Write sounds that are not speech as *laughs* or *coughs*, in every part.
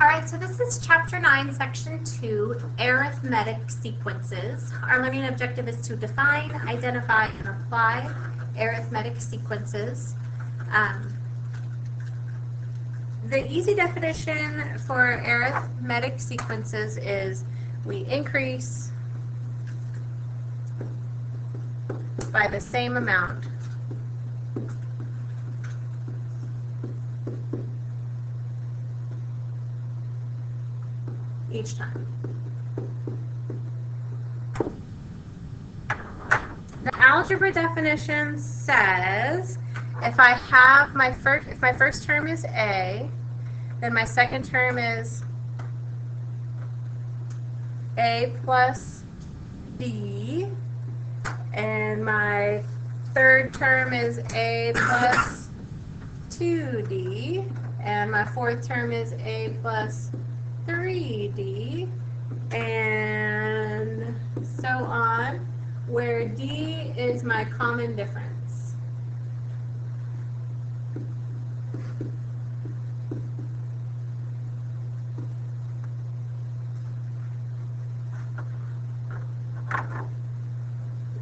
All right, so this is chapter 9, section 2, arithmetic sequences. Our learning objective is to define, identify, and apply arithmetic sequences. Um, the easy definition for arithmetic sequences is we increase by the same amount each time. The algebra definition says if I have my first, if my first term is A, then my second term is A plus B, and my third term is A plus 2D, and my fourth term is A plus 3D, and so on, where D is my common difference.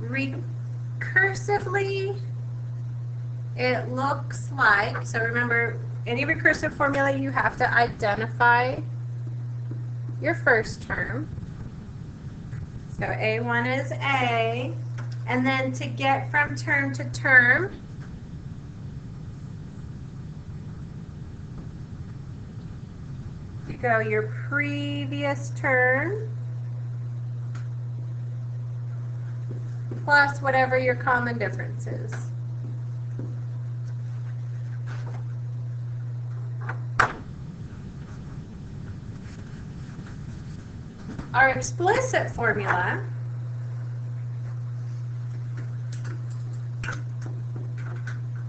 Recursively, it looks like, so remember, any recursive formula you have to identify your first term. So A1 is A. And then to get from term to term, you go your previous term plus whatever your common difference is. Our explicit formula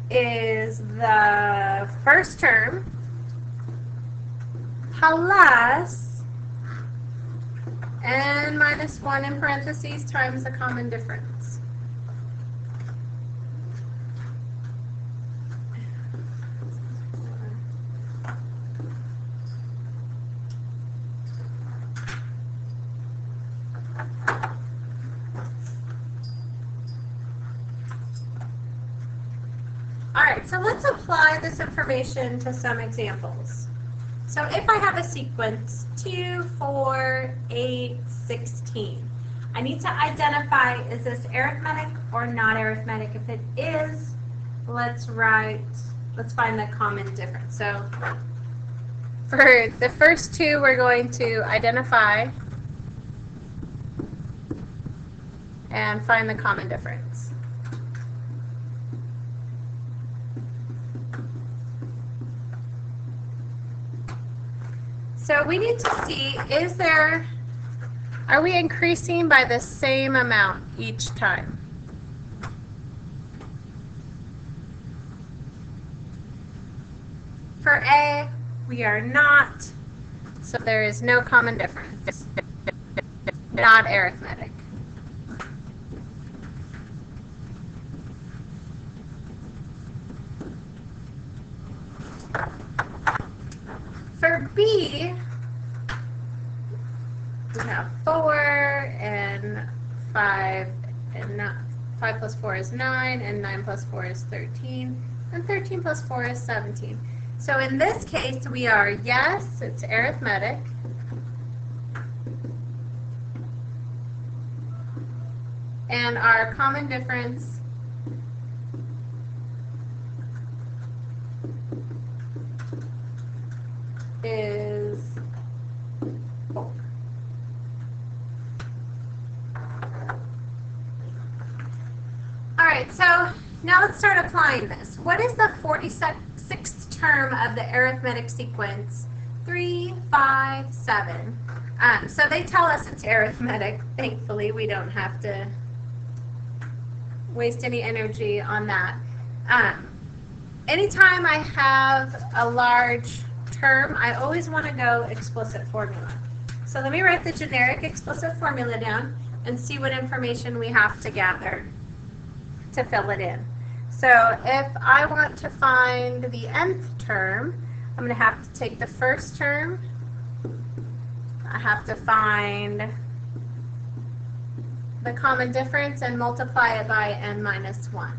is the first term plus n minus 1 in parentheses times the common difference. All right, so let's apply this information to some examples. So if I have a sequence 2, 4, 8, 16, I need to identify is this arithmetic or not arithmetic. If it is, let's write, let's find the common difference. So for the first two, we're going to identify and find the common difference. So we need to see, is there, are we increasing by the same amount each time? For A, we are not, so there is no common difference. Not arithmetic. For B, we have 4 and 5 and not, 5 plus 4 is 9 and 9 plus 4 is 13 and 13 plus 4 is 17. So in this case we are, yes, it's arithmetic. And our common difference is 4. All right, so now let's start applying this. What is the 46th term of the arithmetic sequence? 3, 5, 7. Um, so they tell us it's arithmetic. Thankfully, we don't have to waste any energy on that. Um, anytime I have a large term, I always want to go explicit formula. So let me write the generic explicit formula down and see what information we have to gather to fill it in. So if I want to find the nth term, I'm going to have to take the first term I have to find the common difference and multiply it by n minus 1.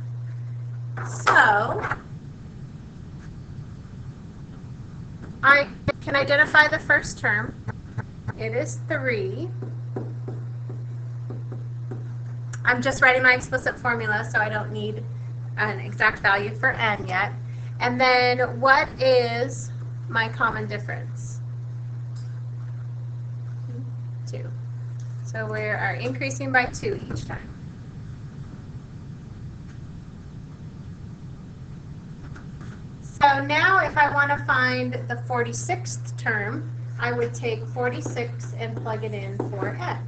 So, I can identify the first term. It is 3. I'm just writing my explicit formula, so I don't need an exact value for n yet. And then what is my common difference? 2. So we are increasing by 2 each time. So now if I want to find the 46th term, I would take 46 and plug it in for n.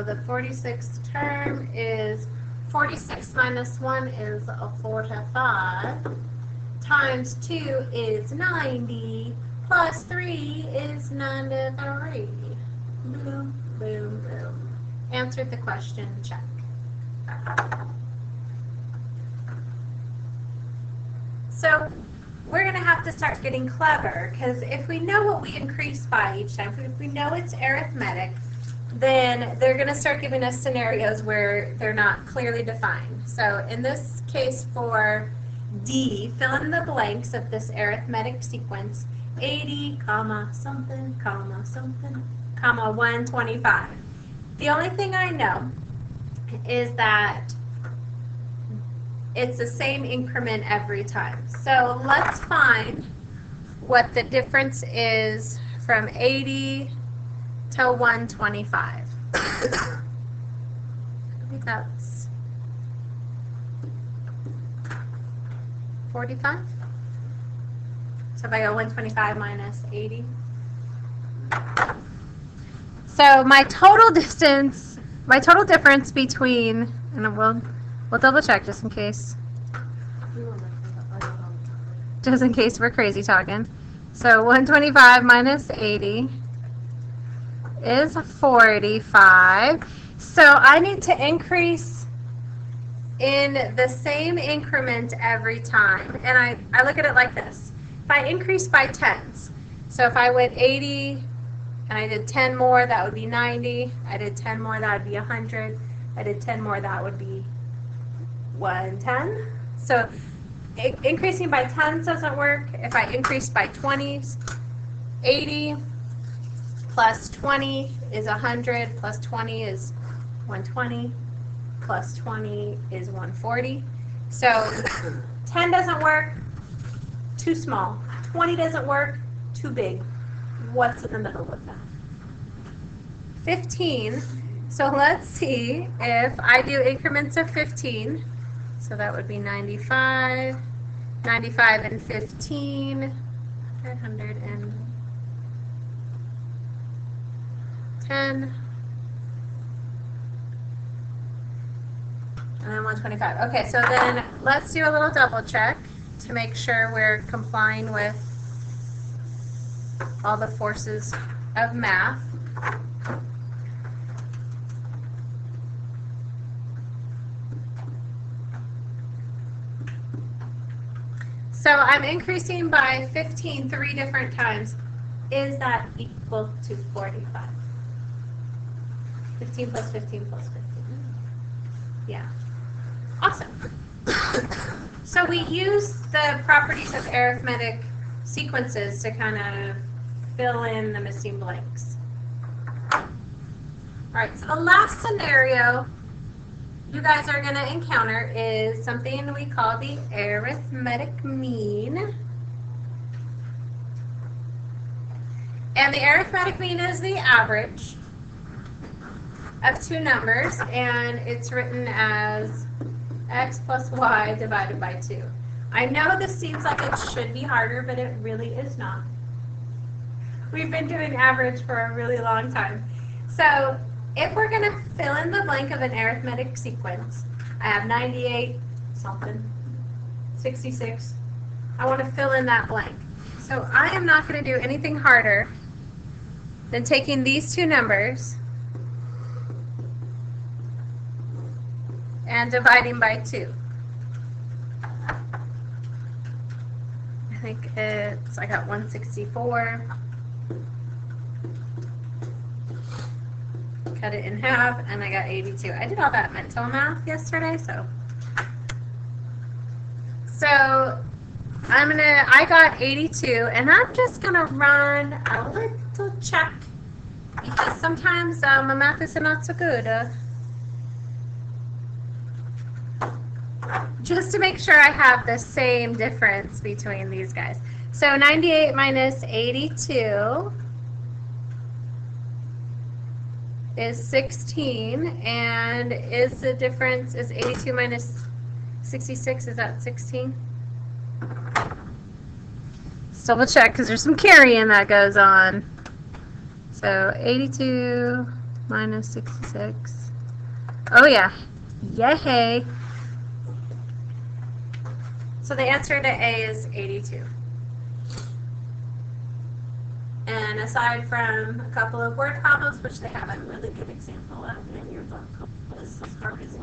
So the 46th term is 46 minus 1 is a 45, times 2 is 90, plus 3 is 93. Boom, boom, boom. Answered the question, check. So we're going to have to start getting clever because if we know what we increase by each time, if we know it's arithmetic, then they're going to start giving us scenarios where they're not clearly defined. So in this case for D, fill in the blanks of this arithmetic sequence, 80, comma, something, comma, something, comma, 125. The only thing I know is that it's the same increment every time. So let's find what the difference is from 80 to 125. *coughs* I think that's 45. So if I go 125 minus 80. So my total *laughs* distance, my total difference between, and we'll, we'll double check just in case, just in case we're crazy talking. So 125 minus 80 is 45. So I need to increase in the same increment every time. And I, I look at it like this. If I increase by tens, so if I went 80 and I did 10 more, that would be 90. I did 10 more, that would be 100. I did 10 more, that would be 110. So increasing by tens doesn't work. If I increase by 20s, 80 plus 20 is 100, plus 20 is 120, plus 20 is 140. So 10 doesn't work, too small. 20 doesn't work, too big. What's in the middle with that? 15. So let's see if I do increments of 15. So that would be 95, 95 and 15, 100 and 10. And then 125. Okay, so then let's do a little double check to make sure we're complying with all the forces of math. So I'm increasing by 15 three different times. Is that equal to 45? 15 plus 15 plus 15. Yeah. Awesome. *coughs* So we use the properties of arithmetic sequences to kind of fill in the missing blanks. All right, so the last scenario you guys are going to encounter is something we call the arithmetic mean. And the arithmetic mean is the average of two numbers, and it's written as x plus y divided by 2. I know this seems like it should be harder, but it really is not. We've been doing average for a really long time. So if we're going to fill in the blank of an arithmetic sequence, I have 98 something, 66. I want to fill in that blank. So I am not going to do anything harder than taking these two numbers and dividing by 2. I think it's, I got 164. Cut it in half, and I got 82. I did all that mental math yesterday, so. So I'm gonna, I got 82, and I'm just gonna run a little check because sometimes uh, my math is not so good. Uh, just to make sure I have the same difference between these guys. So 98 minus 82 is 16, and is the difference, is 82 minus 66, is that 16? Let's double check, because there's some carrying that goes on. So 82 minus 66. Oh yeah, yay! So the answer to A is 82. And aside from a couple of word problems, which they have a really good example of in your book, this is Harvey's